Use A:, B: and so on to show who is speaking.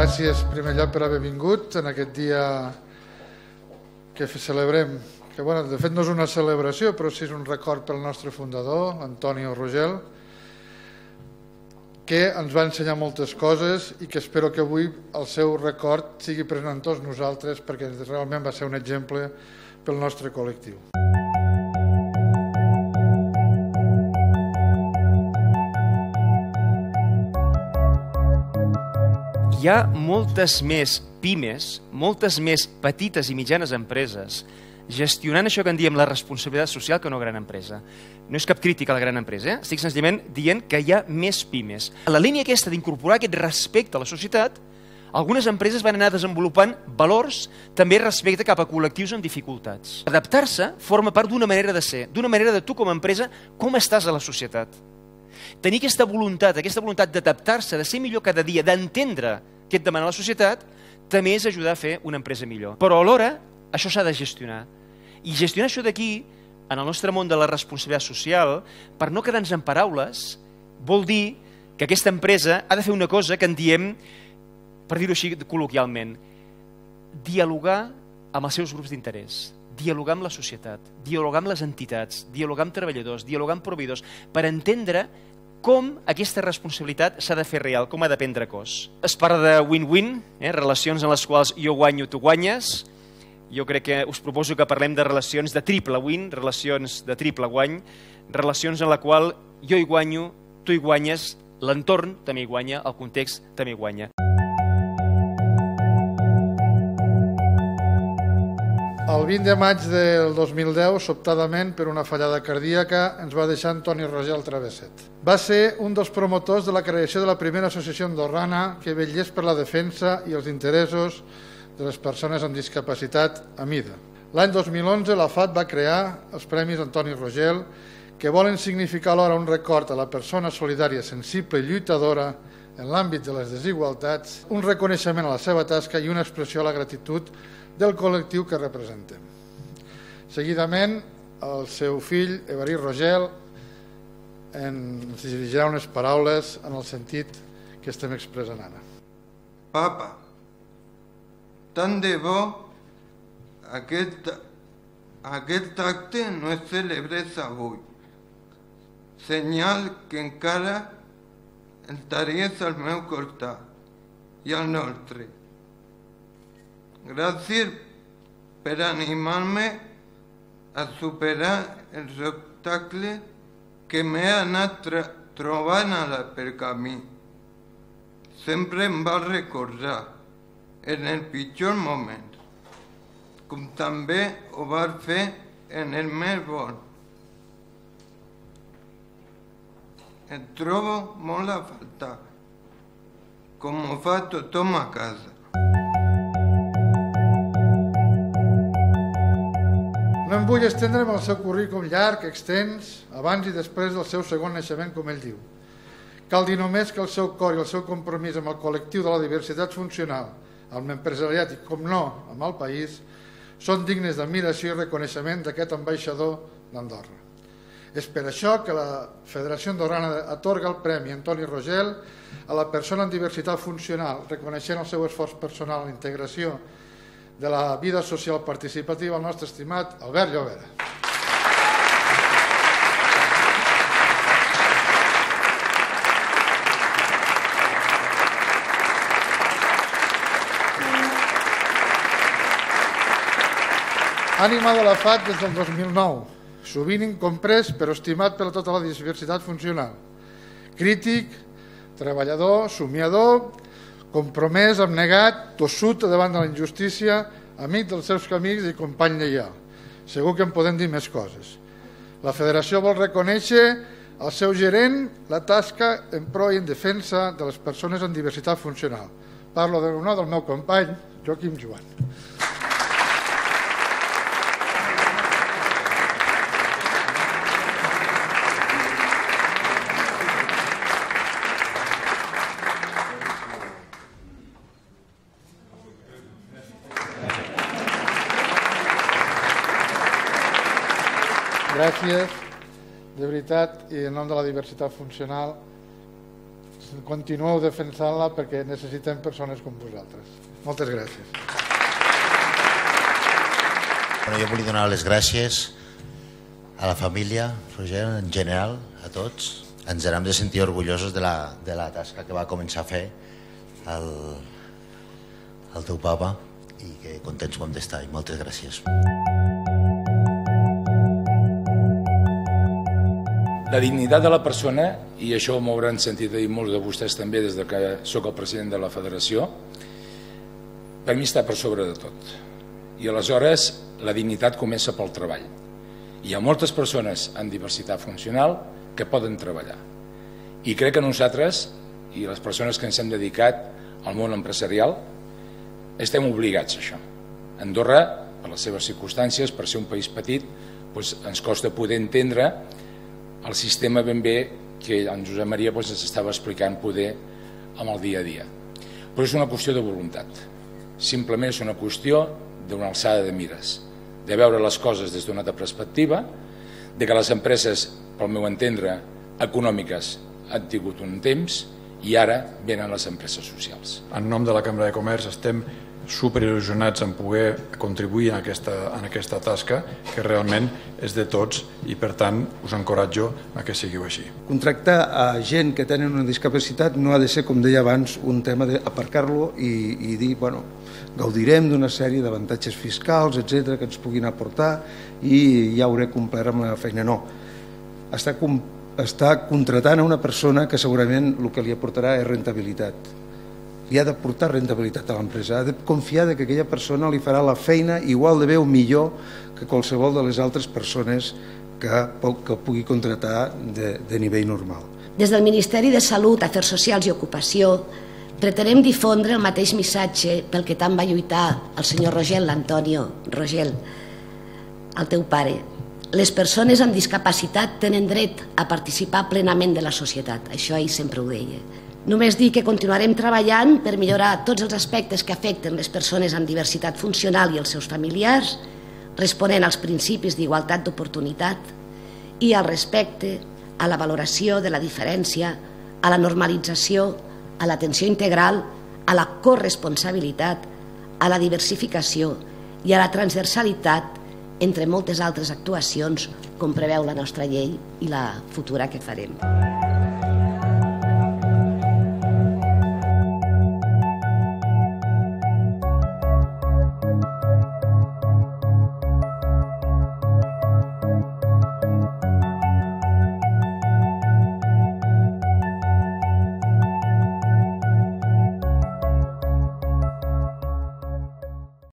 A: gràcies en primer lloc per haver vingut en aquest dia que celebrem, que bueno, de fet no és una celebració, però sí és un record pel nostre fundador, Antonio Rogel, que ens va ensenyar moltes coses i que espero que avui el seu record sigui present en tots nosaltres perquè realment va ser un exemple pel nostre col·lectiu.
B: Hi ha moltes més pimes, moltes més petites i mitjanes empreses gestionant això que en diem la responsabilitat social que una gran empresa. No és cap crítica a la gran empresa, eh? estic senzillament dient que hi ha més pimes. A la línia aquesta d'incorporar aquest respecte a la societat, algunes empreses van anar desenvolupant valors també respecte cap a col·lectius amb dificultats. Adaptar-se forma part d'una manera de ser, d'una manera de tu com a empresa, com estàs a la societat. Tenir aquesta voluntat, aquesta voluntat d'adaptar-se, de ser millor cada dia, d'entendre què et demana la societat, també és ajudar a fer una empresa millor. Però alhora, això s'ha de gestionar. I gestionar això d'aquí, en el nostre món de la responsabilitat social, per no quedar-nos en paraules, vol dir que aquesta empresa ha de fer una cosa que en diem, per dir-ho així col·loquialment, dialogar amb els seus grups d'interès, dialogar amb la societat, dialogar amb les entitats, dialogar amb treballadors, dialogar amb proveïdors, per entendre com aquesta responsabilitat s'ha de fer real, com ha de prendre cos. Es parla de win-win, eh? relacions en les quals jo guanyo, tu guanyes. Jo crec que us proposo que parlem de relacions de triple win, relacions de triple guany, relacions en la qual jo hi guanyo, tu hi guanyes, l'entorn també hi guanya, el context també hi guanya.
A: El 20 de maig del 2010, sobtadament per una fallada cardíaca, ens va deixar Antoni Rogel Travesset. Va ser un dels promotors de la creació de la primera associació andorrana que vetllés per la defensa i els interessos de les persones amb discapacitat a mida. L'any 2011 la FAT va crear els Premis Antoni Rogel que volen significar alhora un record a la persona solidària, sensible i lluitadora en l'àmbit de les desigualtats, un reconeixement a la seva tasca i una expressió a la gratitud del col·lectiu que representem. Seguidament, el seu fill, Evarí Rogel, ens dirigirà unes paraules en el sentit que estem expressant ara.
C: Papa, tant de bo aquest, aquest acte no es celebrés avui. Senyal que encara estaries al meu costat i al nostre. Gràcies per animar-me a superar els obstacles que m'he anat trobant a per camí. Sempre em va recordar en el pitjor moment, com també ho va fer en el més bon. Et trobo molt a faltar, com ho fa tothom a casa.
A: No em vull estendre amb el seu currículum llarg, extens, abans i després del seu segon naixement, com ell diu. Cal dir només que el seu cor i el seu compromís amb el col·lectiu de la diversitat funcional, amb l'empresariat i, com no, amb el país, són dignes d'admiració i reconeixement d'aquest ambaixador d'Andorra. És per això que la Federació Andorrana atorga el Premi Antoni Rogel a la persona amb diversitat funcional, reconeixent el seu esforç personal en integració de la vida social participativa el nostre estimat Albert Llobera. Ànima de la FAT des del 2009, sovint incomprès però estimat per tota la diversitat funcional. Crític, treballador, somiador compromès, abnegat, tossut davant de la injustícia, amic dels seus camins i company lleial. Segur que en podem dir més coses. La federació vol reconèixer al seu gerent la tasca en pro i en defensa de les persones amb diversitat funcional. Parlo de l'honor del meu company, Joaquim Joan. Gràcies, de veritat, i en nom de la diversitat funcional, continueu defensant-la perquè necessitem persones com vosaltres. Moltes gràcies.
D: Bueno, jo volia donar les gràcies a la família, Roger, en general, a tots. Ens hem de sentir orgullosos de la, de la tasca que va començar a fer el, el teu papa i que contents com d'estar. Moltes gràcies.
E: La dignitat de la persona, i això m'ho hauran sentit dir molts de vostès també des de que sóc el president de la federació, per mi està per sobre de tot. I aleshores la dignitat comença pel treball. Hi ha moltes persones amb diversitat funcional que poden treballar. I crec que nosaltres, i les persones que ens hem dedicat al món empresarial, estem obligats a això. Andorra, per les seves circumstàncies, per ser un país petit, doncs ens costa poder entendre el sistema ben bé que en Josep Maria doncs, ens estava explicant poder amb el dia a dia. Però és una qüestió de voluntat. Simplement és una qüestió d'una alçada de mires, de veure les coses des d'una altra perspectiva, de que les empreses, pel meu entendre, econòmiques han tingut un temps i ara venen les empreses socials.
F: En nom de la Cambra de Comerç estem superil·lusionats en poder contribuir en aquesta, en aquesta tasca que realment és de tots i per tant us encoratjo a que siguiu així.
G: Contractar a gent que tenen una discapacitat no ha de ser, com deia abans, un tema d'aparcar-lo i, i dir, bueno, gaudirem d'una sèrie d'avantatges fiscals, etc que ens puguin aportar i ja hauré complert amb la feina. No, està, està contratant a una persona que segurament el que li aportarà és rentabilitat li ha de portar rentabilitat a l'empresa, ha de confiar que aquella persona li farà la feina igual de bé o millor que qualsevol de les altres persones que, que pugui contratar de, de nivell normal.
H: Des del Ministeri de Salut, Afers Socials i Ocupació pretenem difondre el mateix missatge pel que tant va lluitar el senyor Rogel, l'Antonio Rogel, el teu pare. Les persones amb discapacitat tenen dret a participar plenament de la societat, això ell sempre ho deia. Només dir que continuarem treballant per millorar tots els aspectes que afecten les persones amb diversitat funcional i els seus familiars, responent als principis d'igualtat d'oportunitat i al respecte, a la valoració de la diferència, a la normalització, a l'atenció integral, a la corresponsabilitat, a la diversificació i a la transversalitat entre moltes altres actuacions com preveu la nostra llei i la futura que farem.